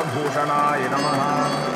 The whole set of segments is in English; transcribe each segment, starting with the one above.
Bhushana num.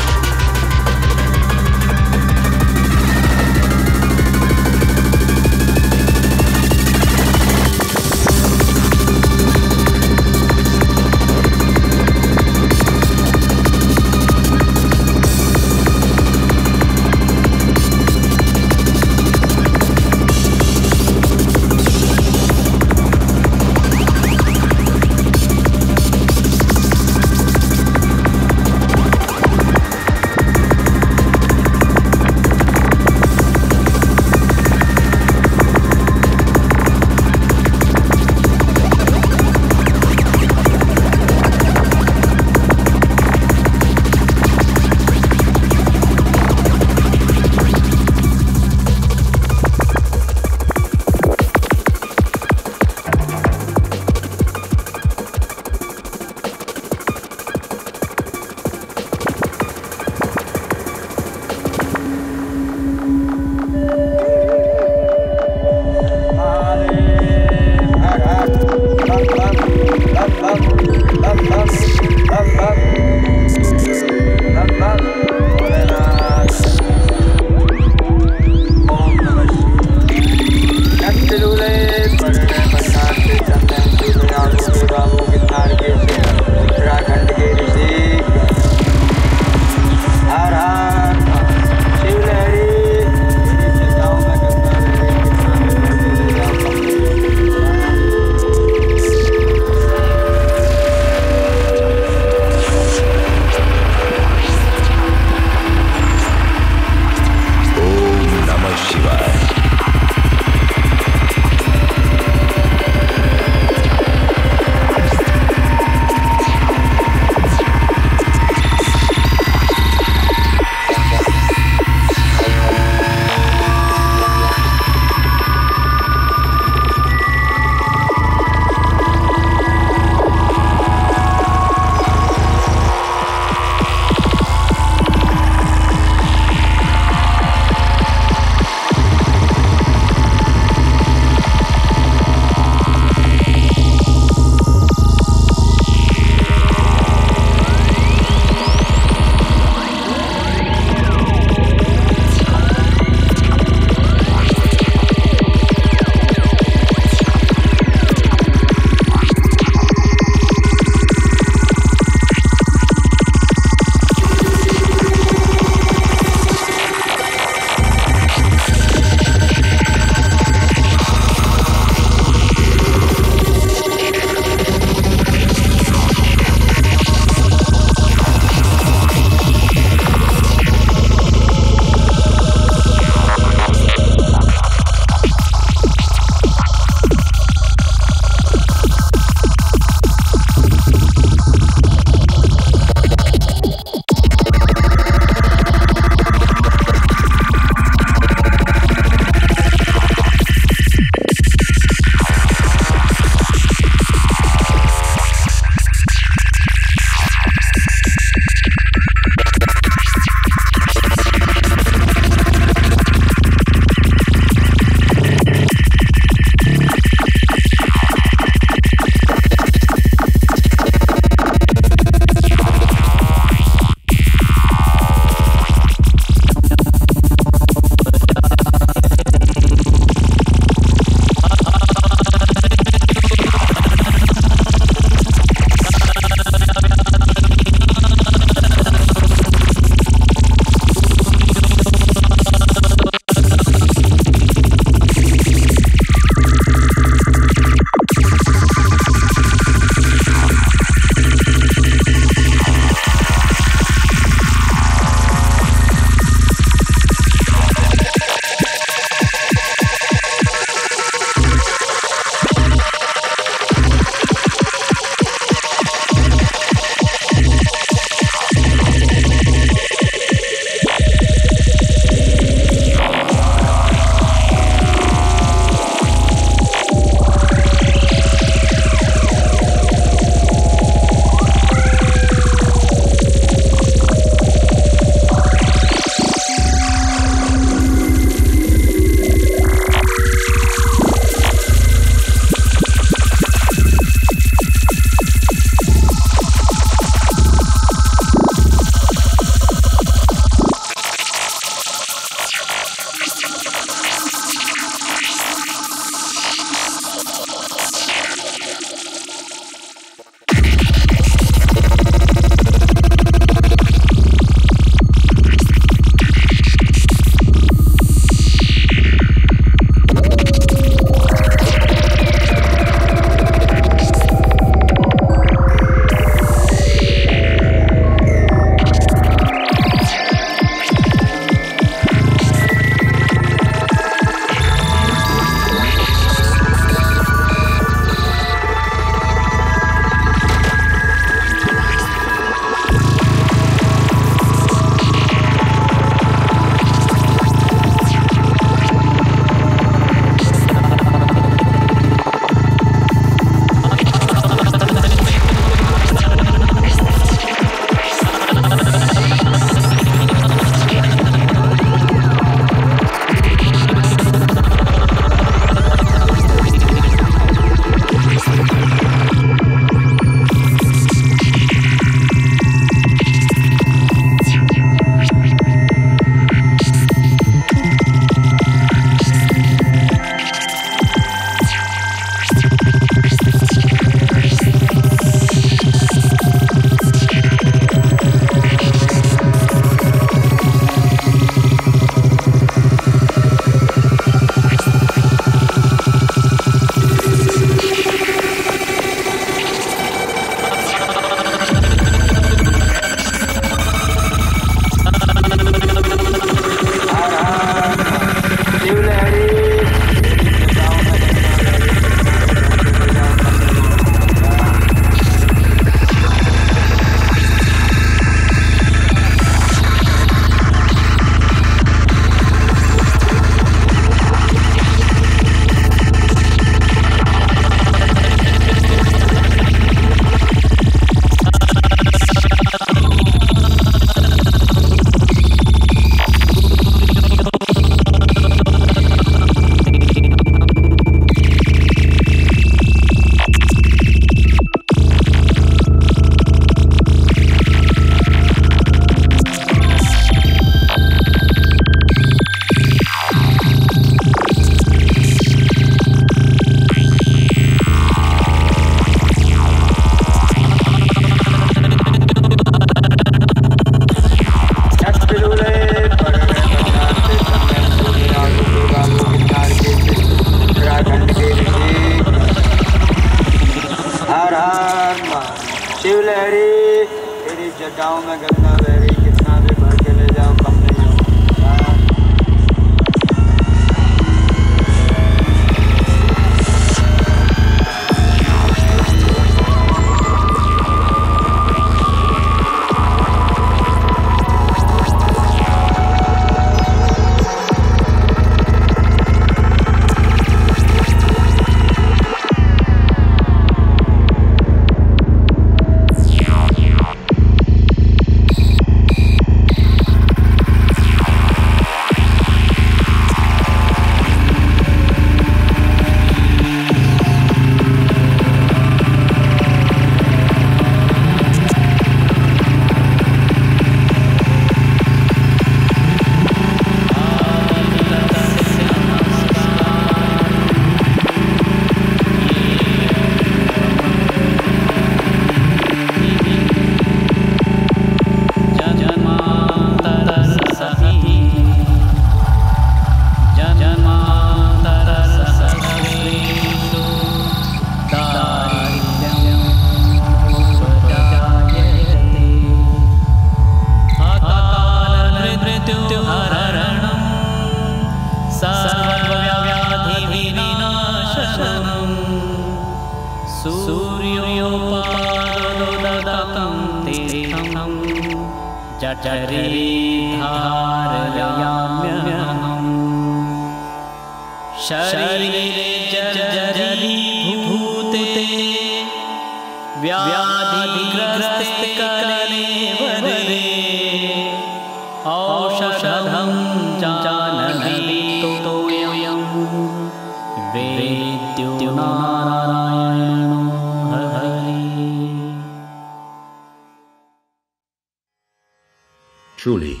Truly,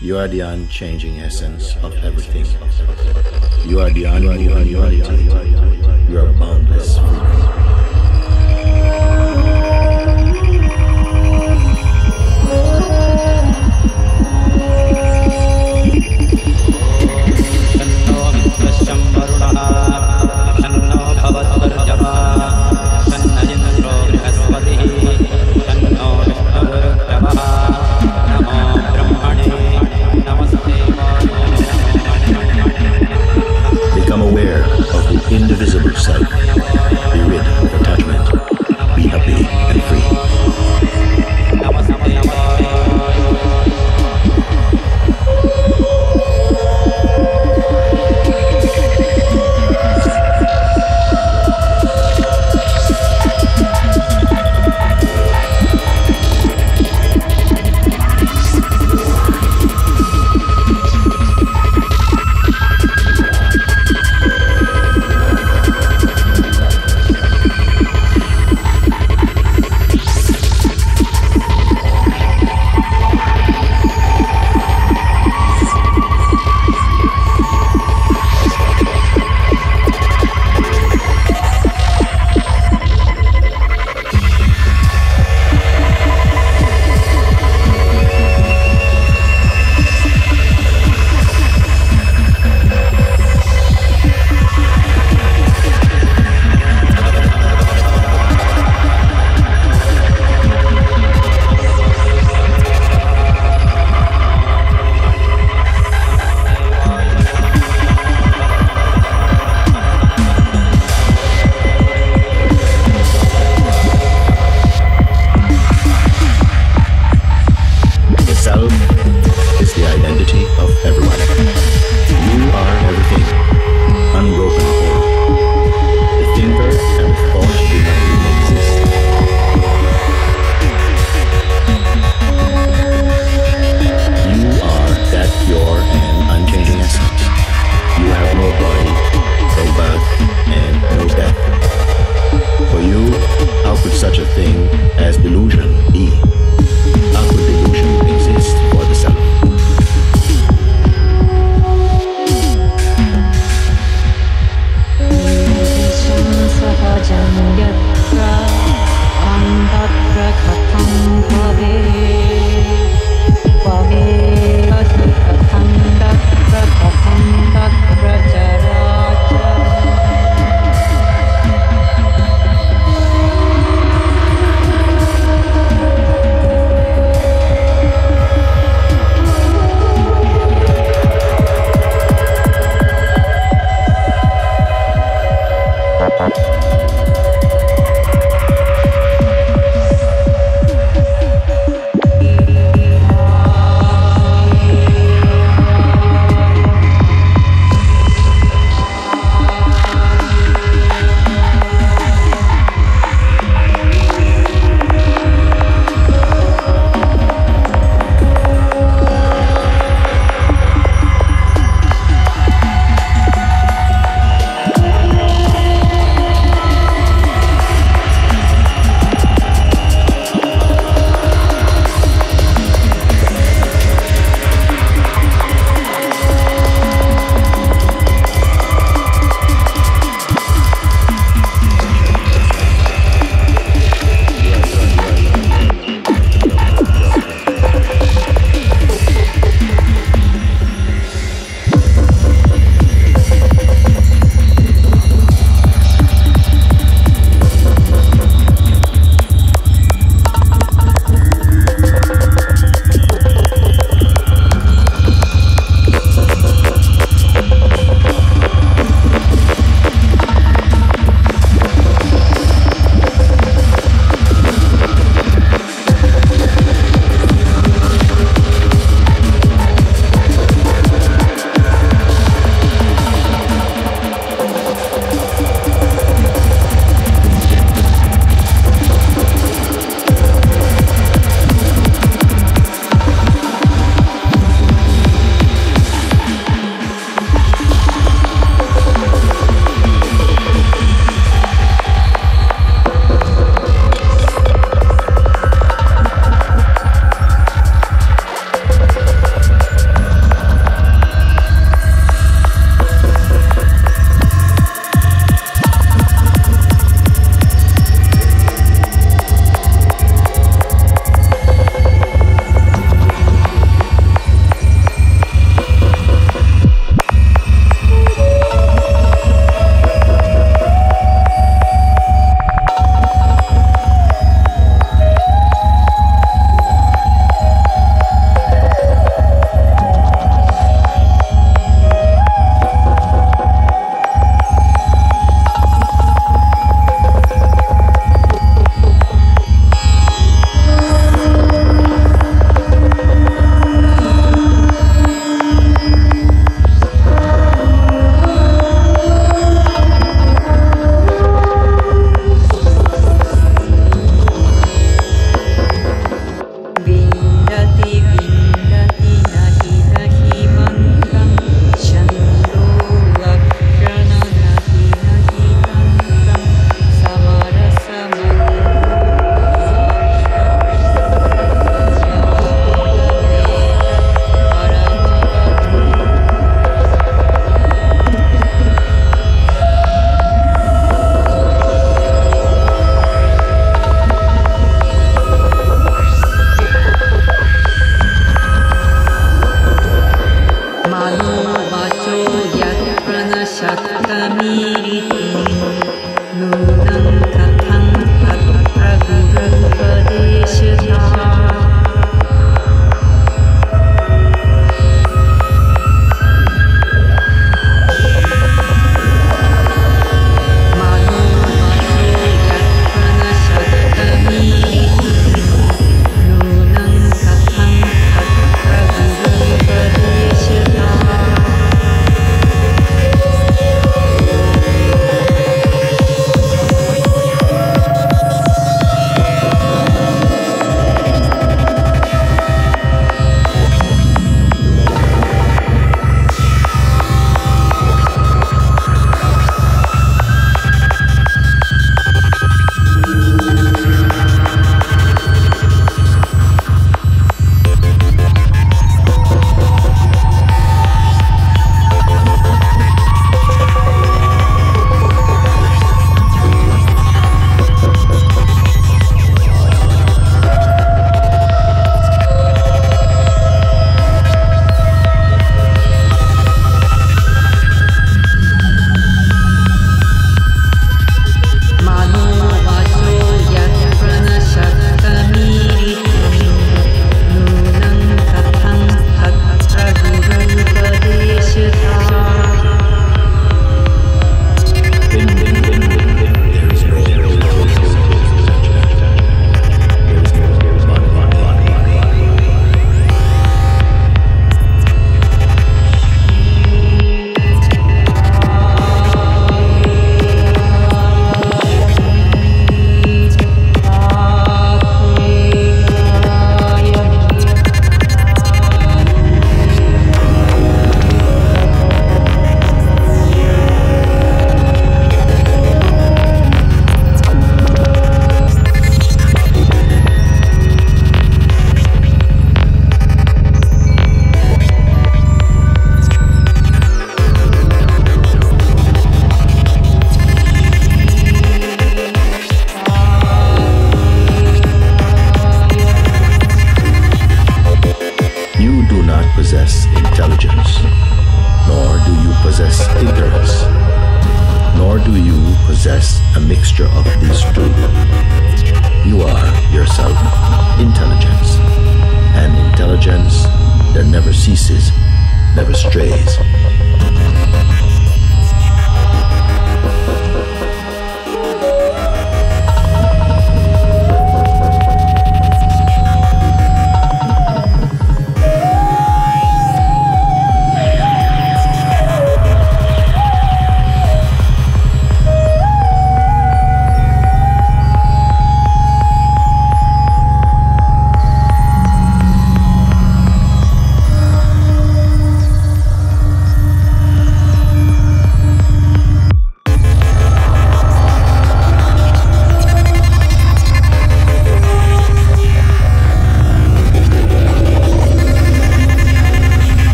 you are the unchanging essence of everything. You are the unmoving. You are boundless freedom.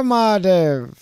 Har Har Mahadev.